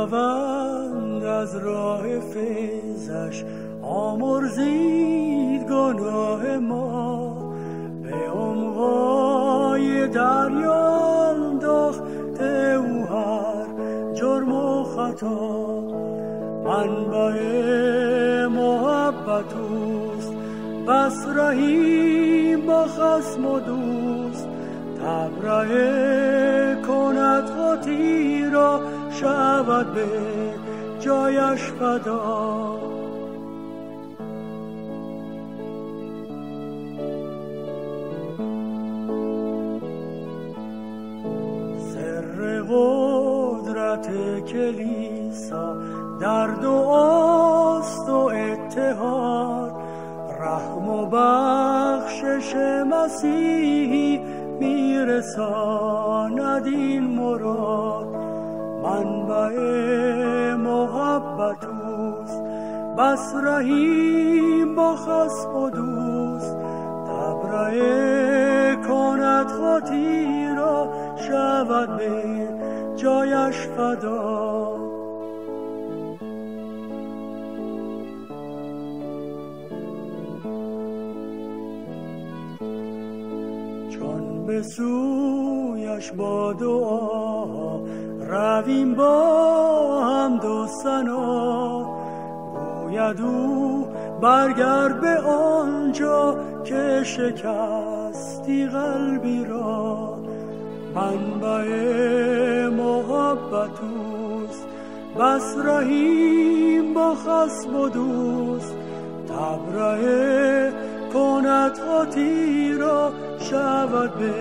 خداوند از راه فیزش آمرزید گناه ما. به عمقای دریا انداخت او هر جرم و خطا. منبع محبت اوست رحیم با خسم و دوست تبرئه کند خاطی را شود به جایش فدا. سر قدرت کلیسا در دعاست و اتحاد رحم و بخشش مسیحی میرساند این مراد. منبع محبت اوست. بس رحیم با خسب و دوست. تبرئه کند خاطی را شود به جایش فدا. چون به سویش با دعا رویم با هم دو سنا گوید او برگرد به آنجا که شکستی قلبی را. منبع محبت اوست بس رحیم با خسم و دوست. تبرئه کند خاطی را شود به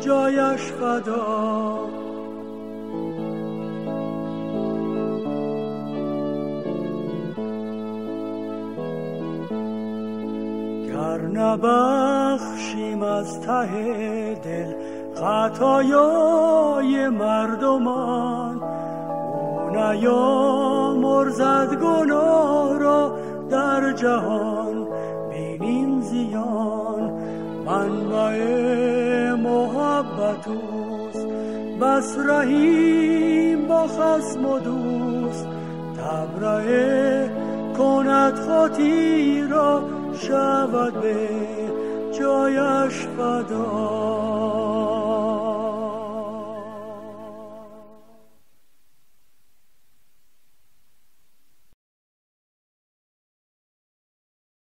جایش فدا. گر نبخشیم از ته دل خطایای مردمان او نیامرزد گناه. در جهان بینیم زیان. منبع محبت اوست بس رحیم با خسم و دوست. تبرئه کند خاطی را شود به جایش